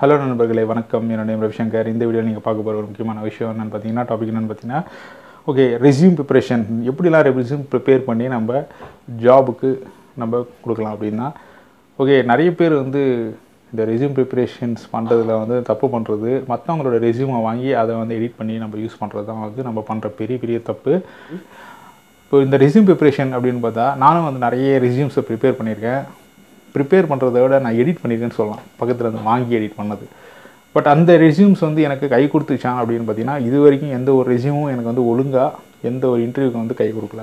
Hello நண்பர்களே வணக்கம். என்னுடைய ரவிசங்கர். இந்த வீடியோ நீங்கள் பார்க்க போகிற ஒரு முக்கியமான விஷயம் என்னென்னு பார்த்தீங்கன்னா டாபிக் என்னென்னு பார்த்தீங்கன்னா ஓகே ரெஸ்யூம் ப்ரிப்பரேஷன் எப்படிலாம் ரெஸ்யூம் ப்ரிப்பேர் பண்ணி நம்ம ஜாபுக்கு நம்ம கொடுக்கலாம் அப்படின்னா ஓகே நிறைய பேர் வந்து இந்த ரெஸ்யூம் ப்ரிப்பரேஷன்ஸ் பண்ணுறதுல வந்து தப்பு பண்ணுறது மற்றவங்களோட ரெஸ்யூமை வாங்கி அதை வந்து எடிட் பண்ணி நம்ம யூஸ் பண்ணுறது தான் வந்து நம்ம பண்ணுற பெரிய பெரிய தப்பு. இப்போ இந்த ரெஸ்யூம் ப்ரிப்பரேஷன் அப்படின்னு பார்த்தா நானும் வந்து நிறைய ரெஸ்யூம்ஸை ப்ரிப்பேர் பண்ணியிருக்கேன். ப்ரிப்பேர் பண்ணுறத விட நான் எடிட் பண்ணியிருக்கேன்னு சொல்லலாம். பக்கத்தில் இருந்து வாங்கி எடிட் பண்ணது. பட் அந்த ரெஸ்யூம்ஸ் வந்து எனக்கு கை கொடுத்துச்சான் அப்படின்னு பார்த்தீங்கன்னா இது வரைக்கும் எந்த ஒரு ரெஸ்யூமும் எனக்கு வந்து ஒழுங்காக எந்த ஒரு இன்டர்வியூக்கு வந்து கை கொடுக்கல.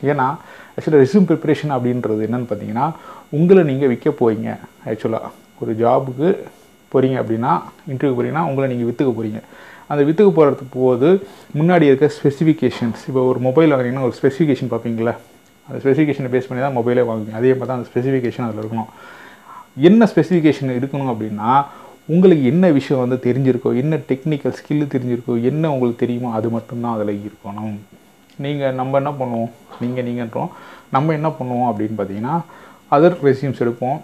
ஏன்னா ஆக்சுவலாக ரெஸ்யூம் ப்ரிப்பரேஷன் அப்படின்றது என்னென்னு பார்த்தீங்கன்னா உங்களை நீங்கள் விற்க போகிறீங்க ஆக்சுவலாக ஒரு ஜாபுக்கு போகிறீங்க அப்படின்னா இன்டர்வியூ போகிறீங்கன்னா உங்களை நீங்கள் விற்றுக்க போகிறீங்க அந்த விற்றுக்கு போகிறதுக்கு போது முன்னாடி இருக்க ஸ்பெசிஃபிகேஷன்ஸ் இப்போ ஒரு மொபைல் வாங்கினீங்கன்னா ஒரு ஸ்பெசிஃபிகேஷன் பார்ப்பீங்களா அந்த ஸ்பெசிஃபிகேஷனை பேஸ் பண்ணி தான் மொபைலே வாங்குவீங்க. அதே மாதிரி தான் அந்த ஸ்பெசிஃபிகேஷன் அதில் இருக்கணும். என்ன ஸ்பெசிஃபிகேஷன் இருக்கணும் அப்படின்னா உங்களுக்கு என்ன விஷயம் வந்து தெரிஞ்சிருக்கோ என்ன டெக்னிக்கல் ஸ்கில்லு தெரிஞ்சிருக்கோ என்ன உங்களுக்கு தெரியுமோ அது மட்டும்தான் அதில் இருக்கணும். நீங்கள் நம்ம என்ன பண்ணுவோம்? நீங்கள் நீங்கன்றோம். நம்ம என்ன பண்ணுவோம் அப்படின்னு பார்த்தீங்கன்னா அதர் ரெசியூம்ஸ் எடுப்போம்.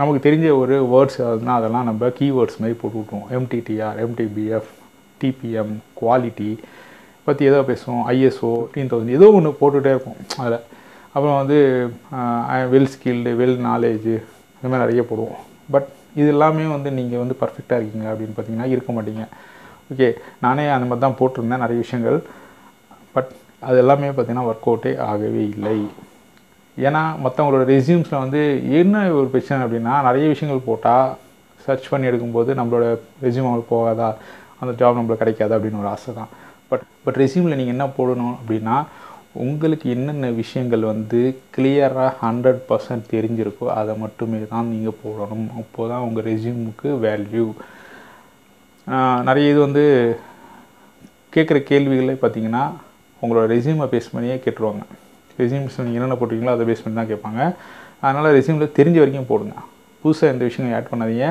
நமக்கு தெரிஞ்ச ஒரு வேர்ட்ஸ் அதுனா அதெல்லாம் நம்ம கீவேர்ட்ஸ் மாதிரி போட்டு விட்ருவோம் எம்டிடிஆர் எம்டிபிஎஃப் டிபிஎம் குவாலிட்டி பற்றி ஏதோ பேசுவோம். ஐஎஸ்ஓ டீன் தௌசண்ட் ஏதோ ஒன்று போட்டுகிட்டே இருப்போம். அதில் அப்புறம் வந்து வெல் ஸ்கில்டு வெல் நாலேஜு இந்த மாதிரி நிறைய போடுவோம். பட் இது எல்லாமே வந்து நீங்கள் வந்து பர்ஃபெக்டாக இருக்கீங்க அப்படின்னு பார்த்தீங்கன்னா இருக்க மாட்டீங்க. ஓகே நானே அந்த மாதிரி தான் போட்டிருந்தேன் நிறைய விஷயங்கள். பட் அது எல்லாமே பார்த்தீங்கன்னா ஒர்க் அவுட்டே ஆகவே இல்லை. ஏன்னா மற்றவங்களோட ரெசியூம்ஸில் வந்து என்ன ஒரு பிரச்சனை அப்படின்னா நிறைய விஷயங்கள் போட்டால் சர்ச் பண்ணி எடுக்கும்போது நம்மளோட ரெசியூம் அவங்களுக்கு போகாதா? அந்த ஜாப் நம்மளுக்கு கிடைக்காதா? அப்படின்னு ஒரு ஆசை தான். பட் பட் ரெசியூமில் நீங்கள் என்ன போடணும் அப்படின்னா உங்களுக்கு என்னென்ன விஷயங்கள் வந்து கிளியராக ஹண்ட்ரட் பர்சன்ட் தெரிஞ்சிருக்கோ அதை மட்டுமே தான் நீங்கள் போடணும். அப்போ தான் உங்கள் ரெசியூமுக்கு வேல்யூ நிறைய இது வந்து கேட்குற கேள்விகளே பார்த்தீங்கன்னா உங்களோட ரெசியூமை பேஸ் பண்ணியே கேட்டுருவாங்க. ரெசியூம்ஸ் நீங்கள் என்னென்ன போட்டிங்களோ அதை பேஸ் பண்ணி தான் கேட்பாங்க. அதனால் ரெசியூமில் தெரிஞ்ச வரைக்கும் போடுங்க. புதுசாக எந்த விஷயங்களும் ஆட் பண்ணாதீங்க.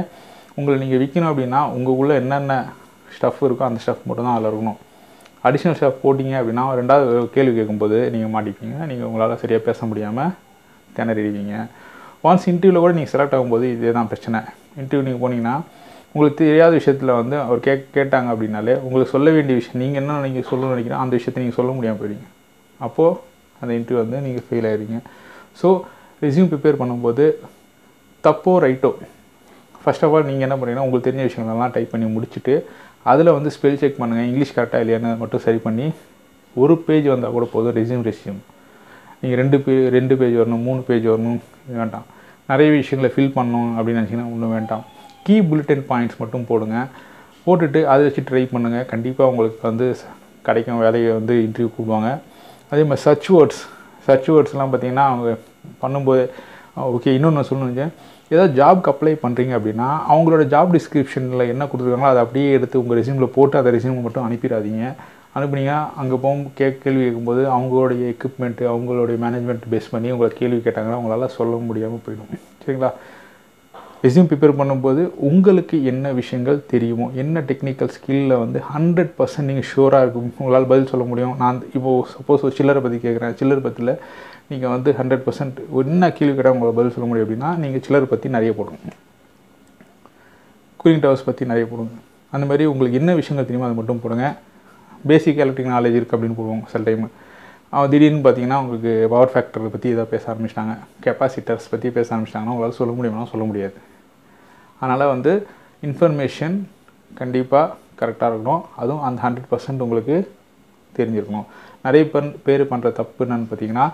உங்களை நீங்கள் விற்கணும் அப்படின்னா உங்களுக்குள்ளே என்னென்ன ஸ்டஃப் இருக்கோ அந்த ஸ்டஃப் மட்டும் தான் அதில் இருக்கணும். அடிஷ்னல் ஸ்டாஃப் போட்டிங்க அப்படின்னா ரெண்டாவது கேள்வி கேட்கும்போது நீங்கள் மாட்டிப்பீங்க. நீங்கள் உங்களால் சரியாக பேச முடியாமல் திணறிடுவீங்க. ஒன்ஸ் இன்டர்வியூவில் கூட நீங்கள் செலக்ட் ஆகும்போது இதே தான் பிரச்சனை. இன்டர்வியூ நீங்கள் போனீங்கன்னா உங்களுக்கு தெரியாத விஷயத்தில் வந்து அவர் கே கேட்டாங்க அப்படின்னாலே உங்களுக்கு சொல்ல வேண்டிய விஷயம் நீங்கள் என்ன நீங்கள் சொல்லணும்னு நினைக்கிறோம் அந்த விஷயத்தை நீங்கள் சொல்ல முடியாமல் போயிடுங்க அப்போது அந்த இன்டர்வியூ வந்து நீங்கள் ஃபெயில் ஆகிடுங்க ஸோ ரெசியூம் ப்ரிப்பேர் பண்ணும்போது தப்போ ரைட்டோ ஃபர்ஸ்ட் ஆஃப் ஆல் நீங்கள் என்ன பண்ணுறீங்கன்னா உங்களுக்கு தெரிஞ்ச விஷயங்களெல்லாம் டைப் பண்ணி முடிச்சுட்டு அதில் வந்து ஸ்பெல் செக் பண்ணுங்கள் இங்கிலீஷ் கரெக்டாக இல்லையான்னு மட்டும் சரி பண்ணி ஒரு பேஜ் வந்தால் கூட போதும். ரெசியூம் ரெசியூம் நீங்கள் ரெண்டு பே ரெண்டு பேஜ் வரணும் மூணு பேஜ் வரணும். வேண்டாம். நிறைய விஷயங்களை ஃபில் பண்ணணும் அப்படின்னு நினச்சிங்கன்னா ஒன்றும் வேண்டாம். கீ புல்லட்டன் பாயிண்ட்ஸ் மட்டும் போடுங்க. போட்டுட்டு அதை வச்சு ட்ரை பண்ணுங்கள் கண்டிப்பாக உங்களுக்கு வந்து கிடைக்கும் வேலையை வந்து இன்டர்வியூ கூடுவாங்க அதே மாதிரி சர்ச் வேர்ட்ஸ் சர்ச் வேர்ட்ஸ்லாம் பார்த்தீங்கன்னா அவங்க பண்ணும்போது ஓகே இன்னொன்று சொல்லணுங்க ஏதாவது ஜாப்க்கு அப்ளை பண்ணுறீங்க அப்படின்னா அவங்களோட ஜாப் டிஸ்கிரிப்ஷனில் என்ன கொடுத்துருக்காங்களோ அதை அப்படியே எடுத்து உங்கள் ரெசியூமில் போட்டு அந்த ரெசியூம் மட்டும் அனுப்பிடாதீங்க. அனுப்புனீங்க அங்கே போகும் கே கேள்வி கேட்கும்போது அவங்களுடைய எக்யூப்மெண்ட்டு அவங்களுடைய மேனேஜ்மெண்ட் பேஸ் பண்ணி உங்களை கேள்வி கேட்டாங்கன்னா அவங்களால சொல்ல முடியாமல் போயிடும். சரிங்களா? ரெசியூம் ப்ரிப்பேர் பண்ணும்போது உங்களுக்கு என்ன விஷயங்கள் தெரியுமோ என்ன டெக்னிக்கல் ஸ்கில்லில் வந்து ஹண்ட்ரட் பர்சன்ட் நீங்கள் ஷூராக இருக்கும் உங்களால் பதில் சொல்ல முடியும். நான் இப்போது சப்போஸ் ஒரு சில்லரை பற்றி கேட்குறேன் சில்லர் பற்றியில் நீங்கள் வந்து ஹண்ட்ரட் பர்சன்ட் என்ன கேள்வி கேட்டால் உங்களை பதில் சொல்ல முடியும் அப்படின்னா நீங்கள் சில்லர் பற்றி நிறைய போடுங்க. கூலிங் டவர்ஸ் பற்றி நிறைய போடுங்க. அந்த மாதிரி உங்களுக்கு என்ன விஷயங்கள் தெரியுமோ அதை மட்டும் போடுங்க. பேசிக் எலக்ட்ரிக் நாலேஜ் இருக்குது அப்படின்னு போடுவோம் சில டைம் திடீர்னு பார்த்தீங்கன்னா உங்களுக்கு பவர் ஃபேக்டரை பற்றி எதாவது பேச ஆரம்பிச்சிட்டாங்க. கெப்பாசிட்டர்ஸ் பற்றி பேச ஆரம்பிச்சிட்டாங்கன்னா உங்களால் சொல்ல முடியுமா சொல்ல முடியாது. அதனால் வந்து இன்ஃபர்மேஷன் கண்டிப்பாக கரெக்டாக இருக்கணும். அதுவும் அந்த ஹண்ட்ரட் பர்சன்ட் உங்களுக்கு தெரிஞ்சிருக்கணும். நிறைய பேர் பேர் பண்ணுற தப்பு என்னென்னு பார்த்தீங்கன்னா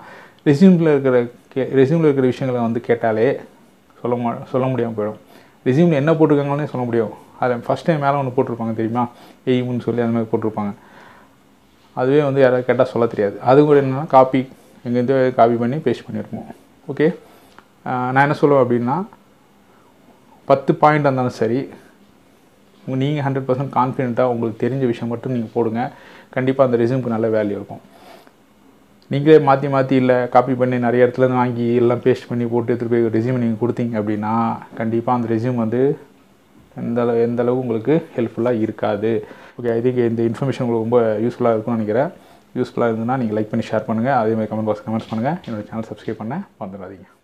ரெசியூமில் இருக்கிற கே ரெசியூமில் இருக்கிற விஷயங்களை வந்து கேட்டாலே சொல்ல மு சொல்ல முடியாமல் போயிடும். ரெசியூமில் என்ன போட்டிருக்காங்கன்னே சொல்ல முடியும். அதில் ஃபஸ்ட் டைம் மேலே ஒன்று போட்டிருப்பாங்க தெரியுமா? எய்முன்னு சொல்லி அந்த மாதிரி போட்டிருப்பாங்க. அதுவே வந்து யாராவது கேட்டால் சொல்ல தெரியாது. அது கூட என்னென்னா காப்பி எங்கேருந்து காப்பி பண்ணி பேஸ்ட் பண்ணியிருப்போம் ஓகே நான் என்ன சொல்லுவேன் அப்படின்னா பத்து பாயிண்ட் இருந்தாலும் சரி நீங்கள் ஹண்ட்ரட் பர்சன்ட் கான்ஃபிடென்ட்டாக உங்களுக்கு தெரிஞ்ச விஷயம் மட்டும் நீங்கள் போடுங்க. கண்டிப்பாக அந்த ரெசியூமுக்கு நல்ல வேல்யூ இருக்கும். நீங்களே மாற்றி மாற்றி இல்லை காப்பி பண்ணி நிறைய இடத்துல வாங்கி எல்லாம் பேஸ்ட் பண்ணி போட்டு எடுத்துகிட்டு போய் ரெசியூம் நீங்கள் கொடுத்தீங்க அப்படின்னா கண்டிப்பாக அந்த ரெசியூம் வந்து எந்த அளவு எந்த அளவு உங்களுக்கு ஹெல்ப்ஃபுல்லாக இருக்காது. ஓகே ஐ திங்க் இந்த இன்ஃபர்மேஷன் உங்களுக்கு ரொம்ப யூஸ்ஃபுல்லாக இருக்கும்னு நினைக்கிறேன். யூஸ்ஃபுல்லாக இருந்ததுன்னா நீங்கள் லைக் பண்ணி ஷேர் பண்ணுங்கள் அதே மாதிரி கமெண்ட் பாக்ஸ் கமெண்ட்ஸ் பண்ணுங்கள் என்னோடய சேனல் சப்ஸ்கிரைப் பண்ண வந்துடாதீங்க